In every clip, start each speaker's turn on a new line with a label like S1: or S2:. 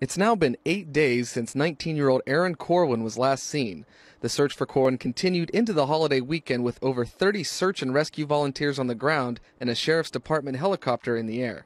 S1: It's now been eight days since 19 year old Erin Corwin was last seen. The search for Corwin continued into the holiday weekend with over 30 search and rescue volunteers on the ground and a sheriff's department helicopter in the air.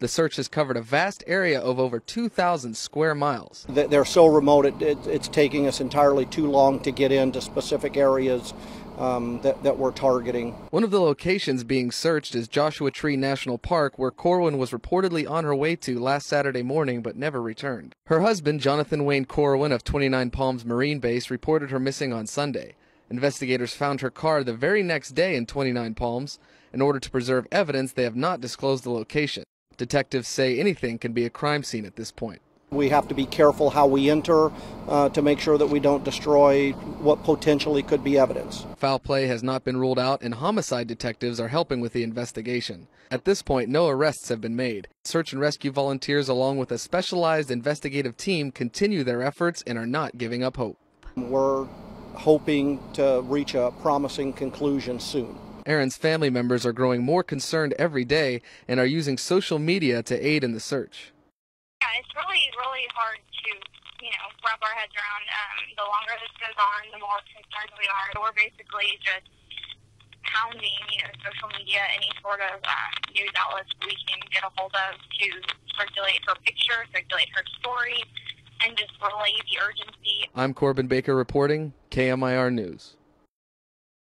S1: The search has covered a vast area of over 2,000 square miles.
S2: They're so remote, it, it, it's taking us entirely too long to get into specific areas um, that, that we're targeting.
S1: One of the locations being searched is Joshua Tree National Park, where Corwin was reportedly on her way to last Saturday morning but never returned. Her husband, Jonathan Wayne Corwin of 29 Palms Marine Base, reported her missing on Sunday. Investigators found her car the very next day in 29 Palms. In order to preserve evidence, they have not disclosed the location. Detectives say anything can be a crime scene at this point.
S2: We have to be careful how we enter uh, to make sure that we don't destroy what potentially could be evidence.
S1: Foul play has not been ruled out, and homicide detectives are helping with the investigation. At this point, no arrests have been made. Search and rescue volunteers, along with a specialized investigative team, continue their efforts and are not giving up hope.
S2: We're hoping to reach a promising conclusion soon.
S1: Erin's family members are growing more concerned every day and are using social media to aid in the search
S3: yeah, it's really, really hard to, you know, wrap our heads around. Um, the longer this goes on, the more concerned we are. So we're basically just pounding, you know, social media, any sort of um, news outlets we can get a hold of to circulate her picture, circulate her story, and just relay the urgency.
S1: I'm Corbin Baker reporting KMIR News.